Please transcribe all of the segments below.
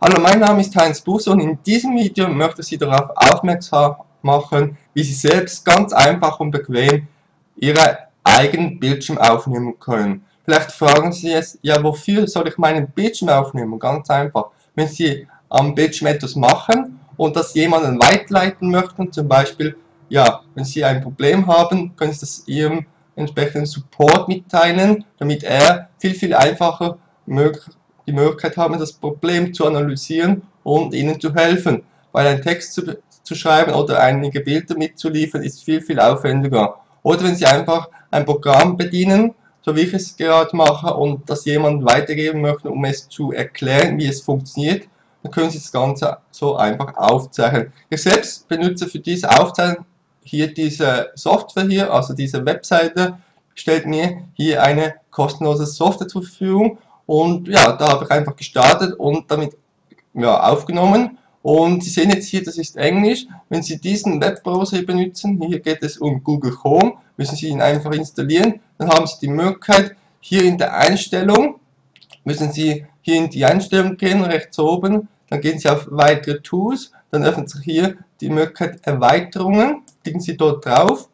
Hallo, mein Name ist Heinz Busse und in diesem Video möchte ich Sie darauf aufmerksam machen, wie Sie selbst ganz einfach und bequem Ihre eigenen Bildschirm aufnehmen können. Vielleicht fragen Sie jetzt, ja wofür soll ich meinen Bildschirm aufnehmen? Ganz einfach, wenn Sie am Bildschirm etwas machen und das jemanden weiterleiten möchten, zum Beispiel, ja, wenn Sie ein Problem haben, können Sie das Ihrem entsprechenden Support mitteilen, damit er viel, viel einfacher möglich die Möglichkeit haben, das Problem zu analysieren und ihnen zu helfen. Weil ein Text zu, zu schreiben oder einige Bilder mitzuliefern ist viel, viel aufwendiger. Oder wenn Sie einfach ein Programm bedienen, so wie ich es gerade mache, und das jemand weitergeben möchte, um es zu erklären, wie es funktioniert, dann können Sie das Ganze so einfach aufzeichnen. Ich selbst benutze für diese Aufzeichnung hier diese Software hier, also diese Webseite, stellt mir hier eine kostenlose Software zur Verfügung und ja, da habe ich einfach gestartet und damit ja, aufgenommen. Und Sie sehen jetzt hier, das ist Englisch. Wenn Sie diesen Webbrowser benutzen, hier geht es um Google Chrome, müssen Sie ihn einfach installieren. Dann haben Sie die Möglichkeit, hier in der Einstellung, müssen Sie hier in die Einstellung gehen, rechts oben, dann gehen Sie auf weitere Tools, dann öffnet sich hier die Möglichkeit Erweiterungen, klicken Sie dort drauf,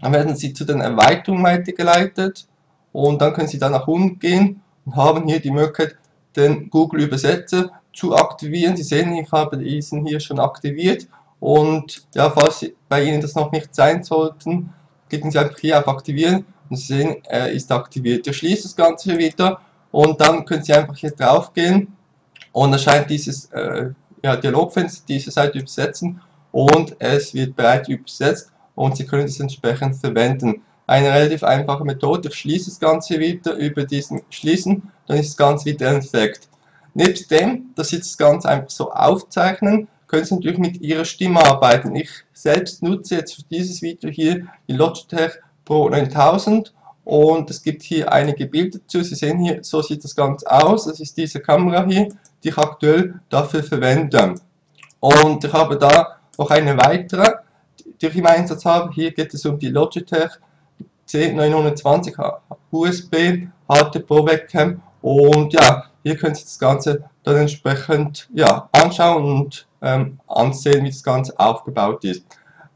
dann werden Sie zu den Erweiterungen weitergeleitet und dann können Sie da nach unten gehen und haben hier die Möglichkeit, den Google Übersetzer zu aktivieren. Sie sehen, ich habe diesen hier schon aktiviert. Und ja, falls bei Ihnen das noch nicht sein sollten, klicken Sie einfach hier auf Aktivieren. Und Sie sehen, er ist aktiviert. Ihr schließt das Ganze wieder. Und dann können Sie einfach hier drauf gehen und erscheint dieses äh, ja, Dialogfenster, diese Seite übersetzen. Und es wird bereits übersetzt. Und Sie können es entsprechend verwenden eine relativ einfache Methode. Ich schließe das Ganze wieder über diesen Schließen, dann ist das Ganze wieder entdeckt. Nebst dem, dass Sie das Ganze einfach so aufzeichnen, können Sie natürlich mit Ihrer Stimme arbeiten. Ich selbst nutze jetzt für dieses Video hier die Logitech Pro 9000 und es gibt hier einige Bilder dazu. Sie sehen hier, so sieht das Ganze aus. Das ist diese Kamera hier, die ich aktuell dafür verwende. Und ich habe da noch eine weitere, die ich im Einsatz habe. Hier geht es um die Logitech C920 USB, HD Pro Webcam und ja, hier könnt ihr das Ganze dann entsprechend ja, anschauen und ähm, ansehen, wie das Ganze aufgebaut ist.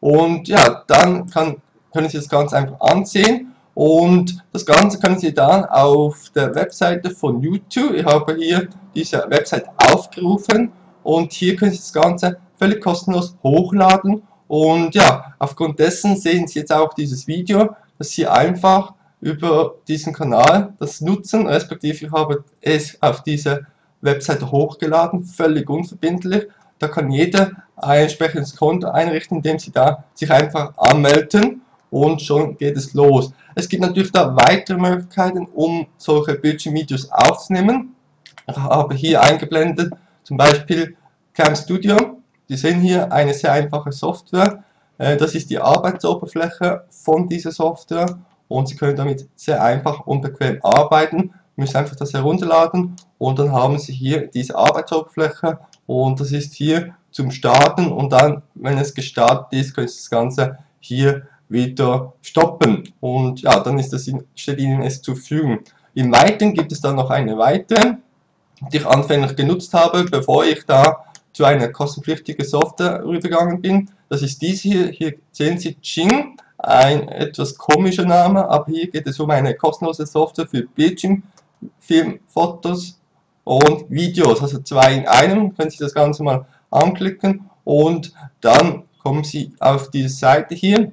Und ja, dann kann, können Sie das Ganze einfach ansehen. Und das Ganze können Sie dann auf der Webseite von YouTube, ich habe hier diese Website aufgerufen. Und hier können Sie das Ganze völlig kostenlos hochladen. Und ja, aufgrund dessen sehen Sie jetzt auch dieses Video, dass Sie einfach über diesen Kanal das nutzen, respektive ich habe es auf diese Webseite hochgeladen, völlig unverbindlich. Da kann jeder ein entsprechendes Konto einrichten, indem Sie da sich einfach anmelden und schon geht es los. Es gibt natürlich da weitere Möglichkeiten, um solche Bildschirmvideos aufzunehmen. Ich habe hier eingeblendet zum Beispiel Cam Studio. Sie sehen hier eine sehr einfache Software, das ist die Arbeitsoberfläche von dieser Software und Sie können damit sehr einfach und bequem arbeiten. Müssen einfach das herunterladen und dann haben Sie hier diese Arbeitsoberfläche und das ist hier zum Starten und dann, wenn es gestartet ist, können Sie das Ganze hier wieder stoppen und ja, dann ist das, steht Ihnen es zur Verfügung. Im Weiteren gibt es dann noch eine weitere, die ich anfänglich genutzt habe, bevor ich da zu einer kostenpflichtigen Software übergegangen bin. Das ist diese hier. Hier sehen Sie Jing, ein etwas komischer Name, aber hier geht es um eine kostenlose Software für Bildschirm, Film, Fotos und Videos. Also zwei in einem. Können Sie das Ganze mal anklicken und dann kommen Sie auf diese Seite hier.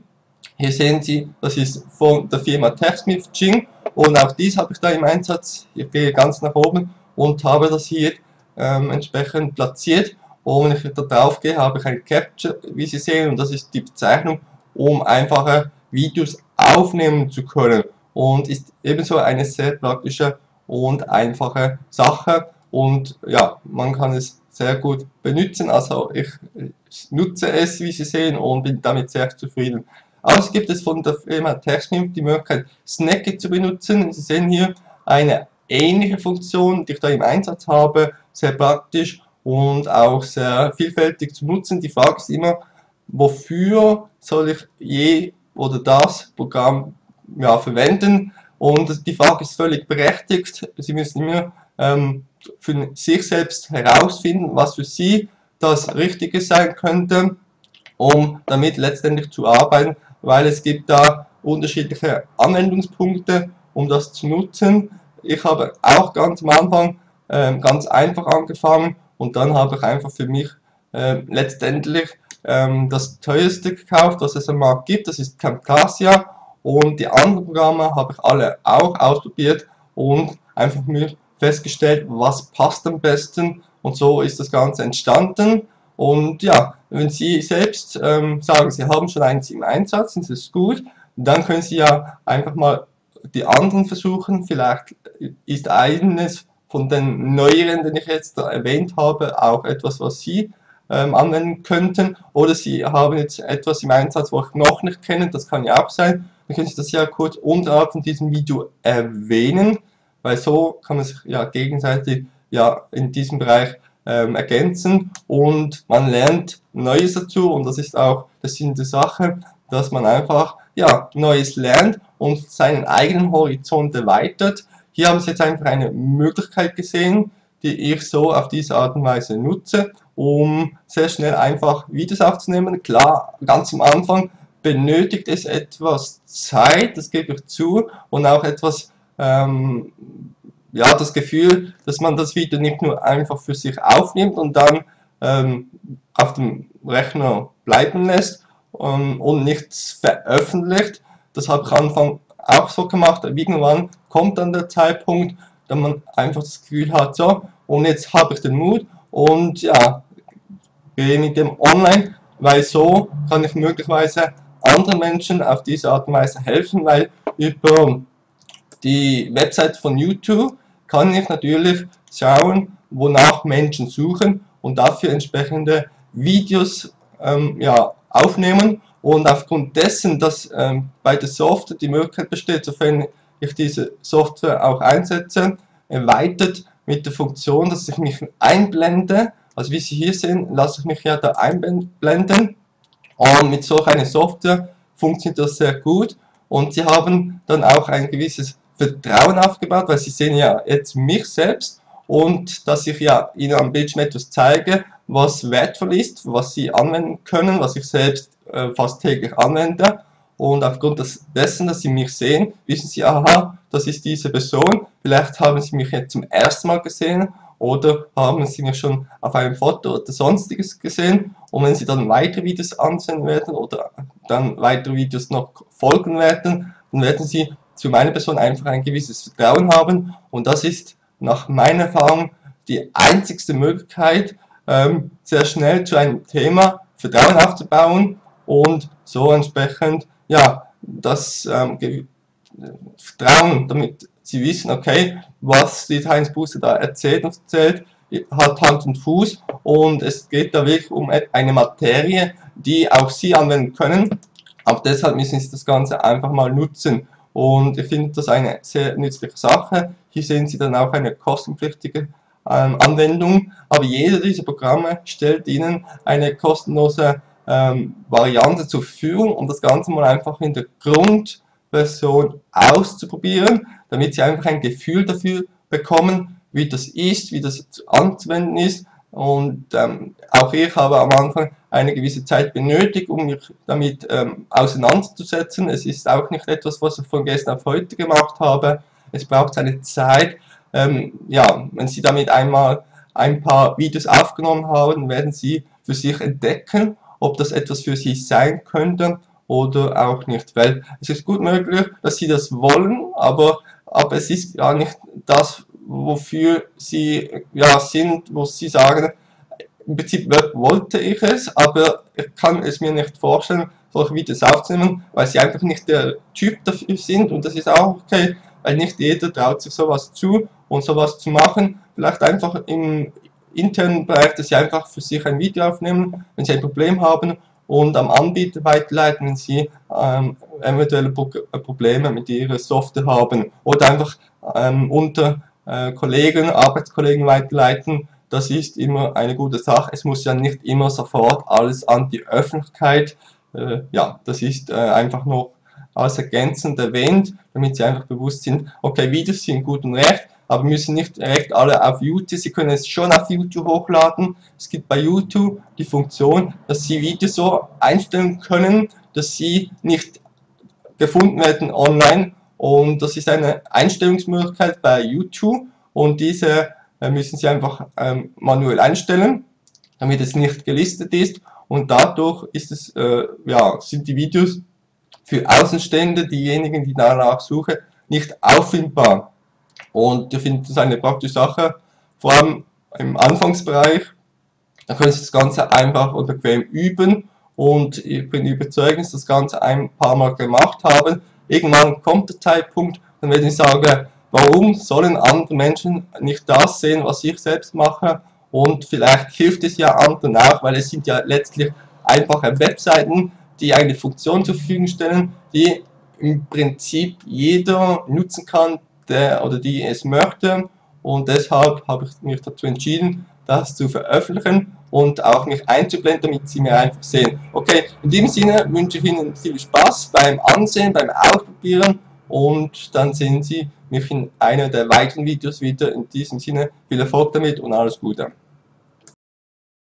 Hier sehen Sie, das ist von der Firma TechSmith Jing und auch dies habe ich da im Einsatz. Ich gehe ganz nach oben und habe das hier ähm, entsprechend platziert und wenn ich da drauf gehe, habe ich ein Capture, wie Sie sehen, und das ist die Bezeichnung, um einfache Videos aufnehmen zu können. Und ist ebenso eine sehr praktische und einfache Sache. Und ja, man kann es sehr gut benutzen. Also ich nutze es, wie Sie sehen, und bin damit sehr zufrieden. Außerdem gibt es von der Firma TextMim die Möglichkeit, Snacky zu benutzen. Sie sehen hier eine ähnliche Funktion, die ich da im Einsatz habe, sehr praktisch und auch sehr vielfältig zu nutzen. Die Frage ist immer, wofür soll ich je oder das Programm ja, verwenden? Und die Frage ist völlig berechtigt. Sie müssen immer ähm, für sich selbst herausfinden, was für sie das Richtige sein könnte, um damit letztendlich zu arbeiten, weil es gibt da unterschiedliche Anwendungspunkte, um das zu nutzen. Ich habe auch ganz am Anfang ähm, ganz einfach angefangen und dann habe ich einfach für mich äh, letztendlich ähm, das teuerste gekauft, was es am Markt gibt, das ist Camtasia und die anderen Programme habe ich alle auch ausprobiert und einfach mir festgestellt, was passt am besten. Und so ist das Ganze entstanden. Und ja, wenn Sie selbst ähm, sagen, Sie haben schon eins im Einsatz, ist es gut, dann können Sie ja einfach mal die anderen versuchen. Vielleicht ist eines von den neueren, den ich jetzt erwähnt habe, auch etwas, was Sie ähm, anwenden könnten. Oder Sie haben jetzt etwas im Einsatz, was ich noch nicht kenne, das kann ja auch sein. Dann können Sie das ja kurz unterhalb von diesem Video erwähnen, weil so kann man sich ja gegenseitig ja in diesem Bereich ähm, ergänzen und man lernt Neues dazu und das ist auch der Sinn der Sache, dass man einfach ja, Neues lernt und seinen eigenen Horizont erweitert. Hier haben Sie jetzt einfach eine Möglichkeit gesehen, die ich so auf diese Art und Weise nutze, um sehr schnell einfach Videos aufzunehmen. Klar, ganz am Anfang benötigt es etwas Zeit, das gebe ich zu, und auch etwas ähm, ja, das Gefühl, dass man das Video nicht nur einfach für sich aufnimmt und dann ähm, auf dem Rechner bleiben lässt ähm, und nichts veröffentlicht. Das habe ich am Anfang auch so gemacht. Irgendwann kommt dann der Zeitpunkt, da man einfach das Gefühl hat, so, und jetzt habe ich den Mut und ja, gehe mit dem online, weil so kann ich möglicherweise anderen Menschen auf diese Art und Weise helfen, weil über die Website von YouTube kann ich natürlich schauen, wonach Menschen suchen und dafür entsprechende Videos ähm, ja, aufnehmen und aufgrund dessen, dass ähm, bei der Software die Möglichkeit besteht, sofern ich diese Software auch einsetze, erweitert mit der Funktion, dass ich mich einblende, also wie Sie hier sehen, lasse ich mich ja da einblenden. Und mit solch einer Software funktioniert das sehr gut. Und Sie haben dann auch ein gewisses Vertrauen aufgebaut, weil sie sehen ja jetzt mich selbst und dass ich ja ihnen am Bildschirm etwas zeige, was wertvoll ist, was sie anwenden können, was ich selbst äh, fast täglich anwende. Und aufgrund des, dessen, dass sie mich sehen, wissen sie, aha, das ist diese Person. Vielleicht haben sie mich jetzt zum ersten Mal gesehen oder haben sie mich schon auf einem Foto oder sonstiges gesehen. Und wenn sie dann weitere Videos ansehen werden oder dann weitere Videos noch folgen werden, dann werden sie zu meiner Person einfach ein gewisses Vertrauen haben und das ist nach meiner Erfahrung die einzigste Möglichkeit, ähm, sehr schnell zu einem Thema Vertrauen aufzubauen und so entsprechend ja das ähm, Vertrauen, damit sie wissen, okay, was die Heinz Busse da erzählt und erzählt, hat Hand und Fuß und es geht da wirklich um eine Materie, die auch Sie anwenden können. Aber deshalb müssen Sie das Ganze einfach mal nutzen. Und ich finde das eine sehr nützliche Sache. Hier sehen Sie dann auch eine kostenpflichtige ähm, Anwendung, aber jeder dieser Programme stellt Ihnen eine kostenlose ähm, Variante zur Verfügung, um das Ganze mal einfach in der Grundversion auszuprobieren, damit Sie einfach ein Gefühl dafür bekommen, wie das ist, wie das anzuwenden ist und ähm, auch ich habe am Anfang eine gewisse Zeit benötigt, um mich damit ähm, auseinanderzusetzen. Es ist auch nicht etwas, was ich von gestern auf heute gemacht habe. Es braucht eine Zeit. Ähm, ja, wenn Sie damit einmal ein paar Videos aufgenommen haben, werden Sie für sich entdecken, ob das etwas für Sie sein könnte oder auch nicht. Weil es ist gut möglich, dass Sie das wollen, aber, aber es ist ja nicht das, wofür sie ja sind, wo sie sagen, im Prinzip wollte ich es, aber ich kann es mir nicht vorstellen, solche Videos aufzunehmen, weil sie einfach nicht der Typ dafür sind und das ist auch okay, weil nicht jeder traut sich sowas zu und sowas zu machen. Vielleicht einfach im internen Bereich, dass sie einfach für sich ein Video aufnehmen, wenn sie ein Problem haben und am Anbieter weiterleiten, wenn sie ähm, eventuelle Pro Probleme mit ihrer Software haben oder einfach ähm, unter äh, Kollegen, Arbeitskollegen weiterleiten, das ist immer eine gute Sache. Es muss ja nicht immer sofort alles an die Öffentlichkeit, äh, ja, das ist äh, einfach noch als ergänzend erwähnt, damit Sie einfach bewusst sind, okay, Videos sind gut und recht, aber müssen nicht direkt alle auf YouTube. Sie können es schon auf YouTube hochladen. Es gibt bei YouTube die Funktion, dass Sie Videos so einstellen können, dass sie nicht gefunden werden online und das ist eine Einstellungsmöglichkeit bei YouTube und diese äh, müssen Sie einfach ähm, manuell einstellen, damit es nicht gelistet ist und dadurch ist es, äh, ja, sind die Videos für Außenstände, diejenigen, die danach suchen, nicht auffindbar. Und ich finde das eine praktische Sache, vor allem im Anfangsbereich. Da können Sie das Ganze einfach und bequem üben und ich bin überzeugt, dass das Ganze ein paar Mal gemacht haben. Irgendwann kommt der Zeitpunkt, dann werde ich sagen, warum sollen andere Menschen nicht das sehen, was ich selbst mache und vielleicht hilft es ja anderen auch, weil es sind ja letztlich einfache Webseiten, die eine Funktion zur Verfügung stellen, die im Prinzip jeder nutzen kann, der oder die es möchte und deshalb habe ich mich dazu entschieden, das zu veröffentlichen und auch mich einzublenden, damit Sie mir einfach sehen. Okay, in diesem Sinne wünsche ich Ihnen viel Spaß beim Ansehen, beim Ausprobieren und dann sehen Sie mich in einer der weiteren Videos wieder. In diesem Sinne viel Erfolg damit und alles Gute.